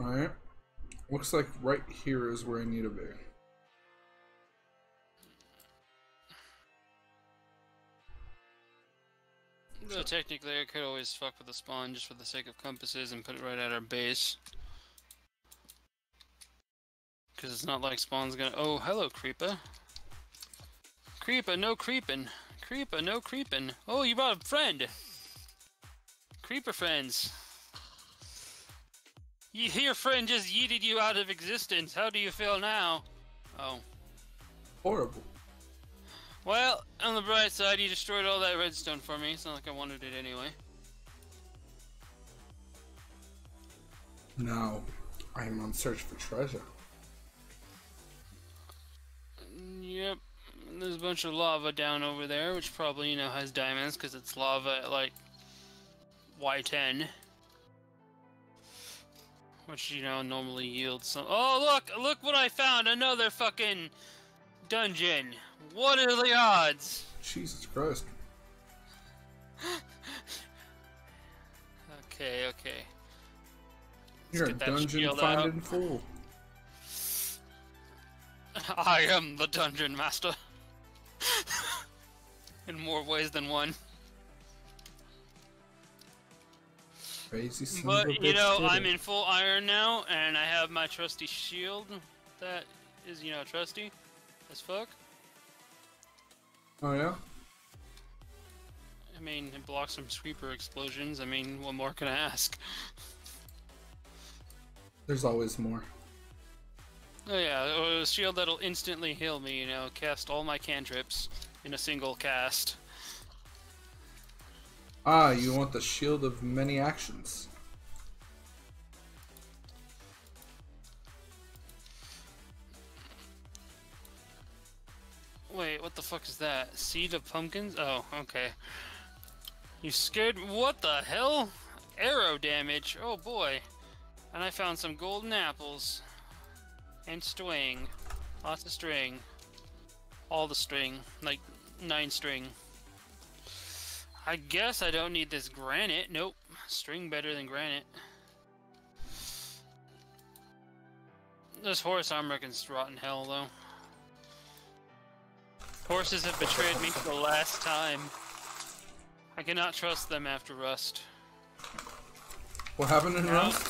Alright. Looks like right here is where I need to be. Though technically, I could always fuck with the spawn just for the sake of compasses and put it right at our base. Because it's not like spawn's gonna. Oh, hello, Creeper. Creeper, no creeping. Creeper, no creeping. Oh, you brought a friend. Creeper friends. You, your friend just yeeted you out of existence. How do you feel now? Oh. Horrible. Well, on the bright side, you destroyed all that redstone for me. It's not like I wanted it anyway. Now, I am on search for treasure. Yep. There's a bunch of lava down over there, which probably, you know, has diamonds because it's lava at like Y10. Which, you know, normally yields some. Oh, look! Look what I found! Another fucking dungeon! What are the odds? Jesus Christ. Okay, okay. You're a dungeon finding out. fool. I am the dungeon master. In more ways than one. Crazy son But you know, I'm in full iron now, and I have my trusty shield. That is, you know, trusty as fuck. Oh yeah? I mean, it blocks some sweeper explosions. I mean, what more can I ask? There's always more. Oh yeah, a shield that'll instantly heal me. You know, cast all my cantrips in a single cast. Ah, you want the shield of many actions. Wait, what the fuck is that? Seed of pumpkins? Oh, okay. You scared? What the hell? Arrow damage. Oh boy. And I found some golden apples. And string. Lots of string. All the string. Like, nine string. I guess I don't need this granite. Nope. String better than granite. This horse armor can rot in hell, though. Horses have betrayed me for the last time. I cannot trust them after Rust. What happened in. Rust?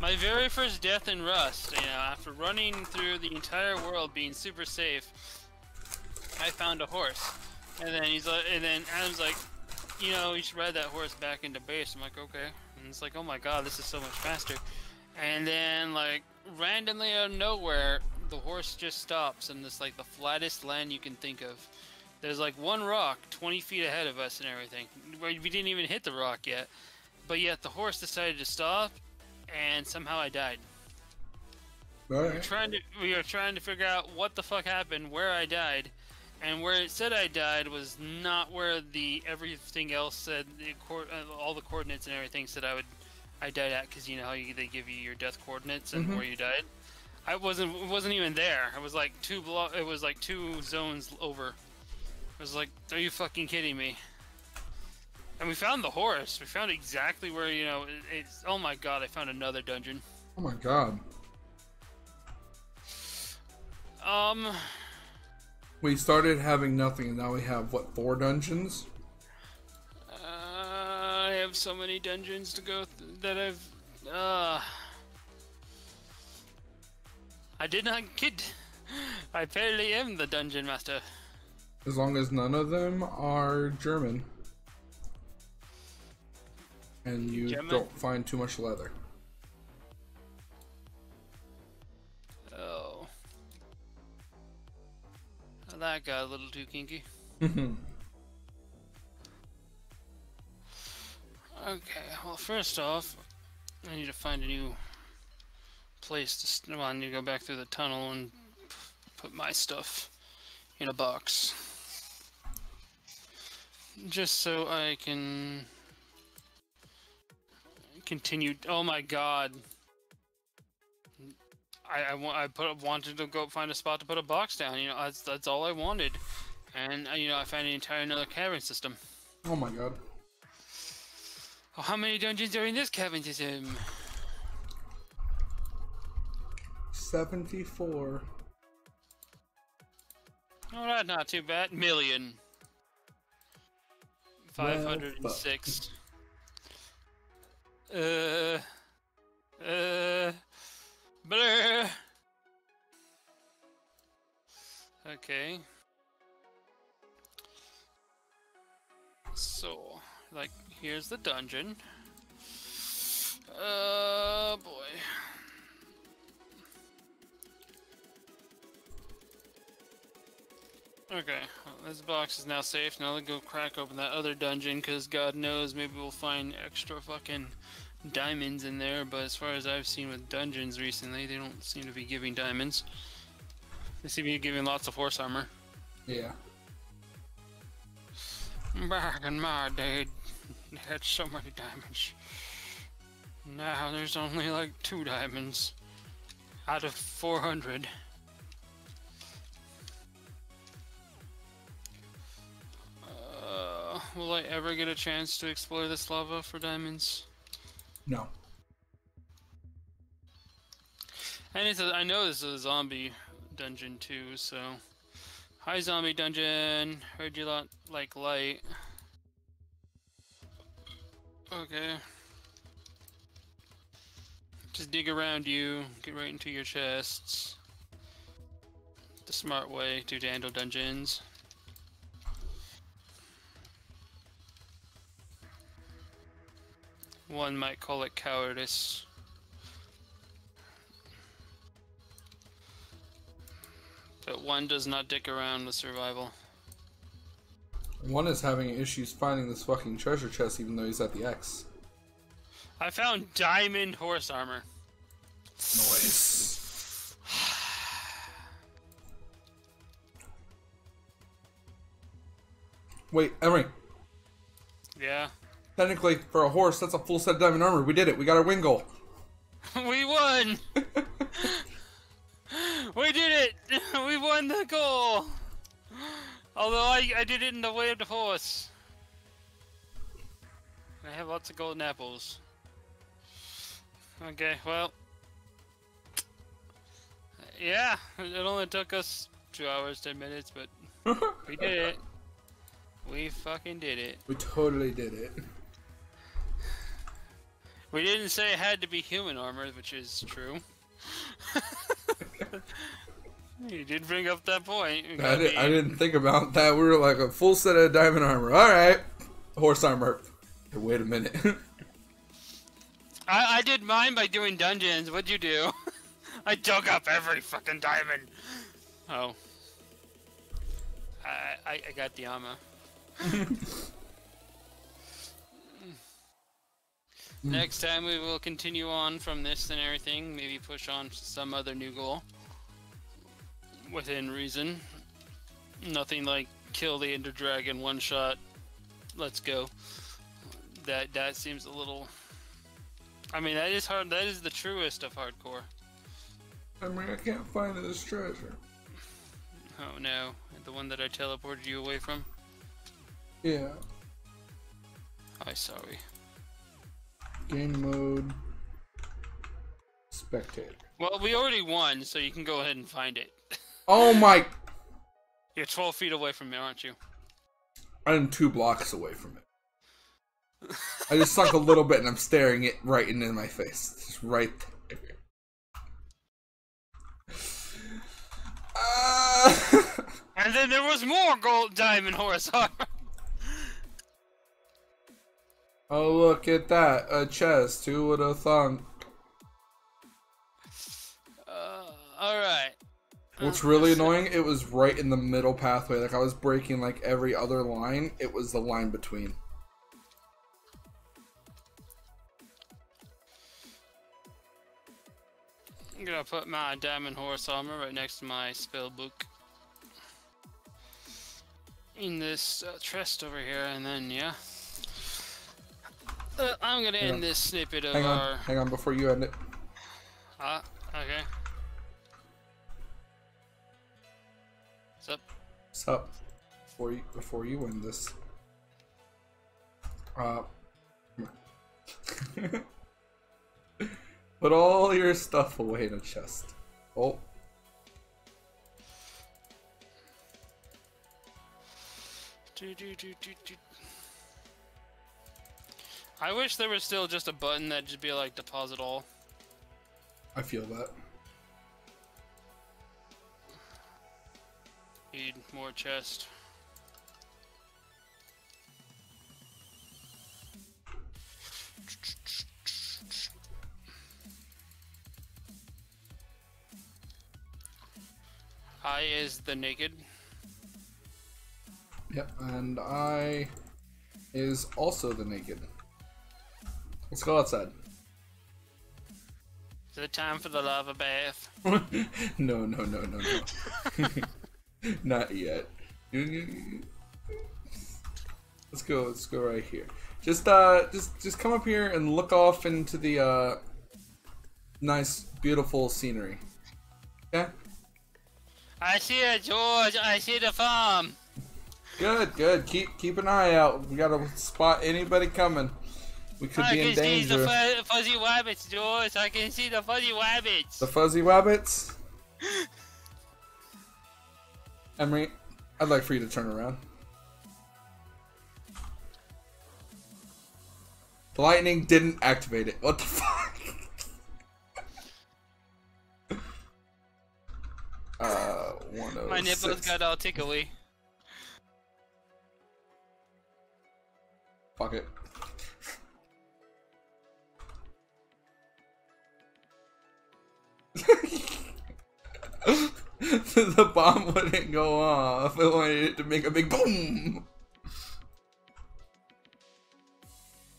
My very first death in Rust, you know, after running through the entire world being super safe, I found a horse. And then he's like, and then Adam's like, you know, you should ride that horse back into base. I'm like, okay. And it's like, oh my god, this is so much faster. And then, like, randomly out of nowhere, the horse just stops in this, like, the flattest land you can think of. There's, like, one rock 20 feet ahead of us and everything. We didn't even hit the rock yet. But yet the horse decided to stop, and somehow I died. We were trying to we were trying to figure out what the fuck happened, where I died, and where it said I died was not where the everything else said. The uh, all the coordinates and everything said I would I died at because you know how you, they give you your death coordinates and Mhm. where you died. I wasn't wasn't even there. I was like two blo- It was like two zones over. I was like, are you fucking kidding me? And we found the horse. We found exactly where you know it, it's. Oh my god! I found another dungeon. Oh my god. Um. We started having nothing and now we have, what, four dungeons? Uh, I have so many dungeons to go th- that I've. Uh, I did not kid. I barely am the dungeon master. As long as none of them are German. And you German? don't find too much leather. That got a little too kinky. Okay, well, first off, I need to find a new place to. St- well, I need to go back through the tunnel and p- put my stuff in a box. Just so I can continue. Oh my god. I, I, I put wanted to go find a spot to put a box down. You know, that's that's all I wanted, and uh, you know I found an entire another cavern system. oh my god. Oh, how many dungeons are in this cavern system? 74. Oh, that's not too bad. Million. Five hundred and six. Uh. Uh. Blur. Okay. So, like, here's the dungeon. Uh, boy. Okay, well, this box is now safe. Now let's go crack open that other dungeon, because God knows maybe we'll find extra fucking diamonds in there. But as far as I've seen with dungeons recently, they don't seem to be giving diamonds. They seem to be giving lots of horse armor. Yeah. Back in my day, they had so many diamonds. Now there's only like two diamonds out of 400. Uh, will I ever get a chance to explore this lava for diamonds? No. And it's a, I know this is a zombie dungeon too, so. Hi, zombie dungeon. Heard you lot like light. Okay. Just dig around you, get right into your chests. The smart way to handle dungeons. One might call it cowardice. But one does not dick around with survival. One is having issues finding this fucking treasure chest even though he's at the X. I found diamond horse armor. Noise. Wait, Emery. Yeah. Technically, for a horse, that's a full set of diamond armor. We did it. We got our win goal. we won! we did it! we won the goal! Although I, I did it in the way of the horse. I have lots of golden apples. Okay, well. Yeah, it only took us two hours, ten minutes, but we did it. We fucking did it. We totally did it. We didn't say it had to be human armor, which is true. you did bring up that point. I, did, I didn't think about that. We were like a full set of diamond armor. All right, horse armor. Wait a minute. I, I did mine by doing dungeons. What'd you do? I dug up every fucking diamond. Oh. I, I, I got the armor. Hmm. Next time we will continue on from this and everything. Maybe push on to some other new goal. Within reason. Nothing like kill the Ender Dragon one shot. Let's go. That that seems a little. I mean, that is hard. That is the truest of hardcore. I mean, I can't find this treasure. Oh no, the one that I teleported you away from. Yeah. I'm sorry. Game mode. Spectator. Well, we already won, so you can go ahead and find it. Oh my! You're 12 feet away from me, aren't you? I'm two blocks away from it. I just sunk a little bit and I'm staring it right into my face. It's right there. Uh... and then there was more gold diamond horse armor. Oh, look at that. A chest. Who would have thunk? Uh, alright. What's really annoying, it was right in the middle pathway. Like I was breaking like every other line. It was the line between. I'm gonna put my diamond horse armor right next to my spell book. In this uh, chest over here, and then yeah. Uh, I'm gonna Hang end on. this snippet of Hang on, our. hang on before you end it. Ah, okay. What's up? What's up? Before you before you end this. Uh. Put all your stuff away in a chest. Oh. Do, do, do, do, do. I wish there was still just a button that'd just be like deposit all. I feel that. Need more chest. I is the naked. Yep, and I is also the naked. Let's go outside. Is it time for the lava bath? no, no, no, no, no. Not yet. Let's go. Let's go right here. Just uh, just just come up here and look off into the uh, nice, beautiful scenery. Yeah. I see it, George. I see the farm. Good, good. Keep keep an eye out. We gotta spot anybody coming. We could I be in can see the danger. fuzzy rabbits, George. I can see the fuzzy rabbits. The fuzzy rabbits. Emery, I'd like for you to turn around. The lightning didn't activate it. What the fuck? uh, one oh My nipples got all tickly. Fuck it. the bomb wouldn't go off. It wanted it to make a big boom.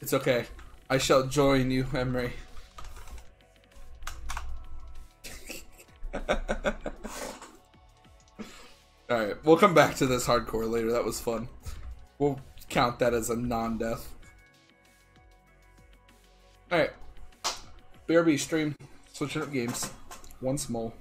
It's okay. I shall join you, Emery. Alright, we'll come back to this hardcore later. That was fun. We'll count that as a non-death. Alright. BRB stream. Switching up games. Once more.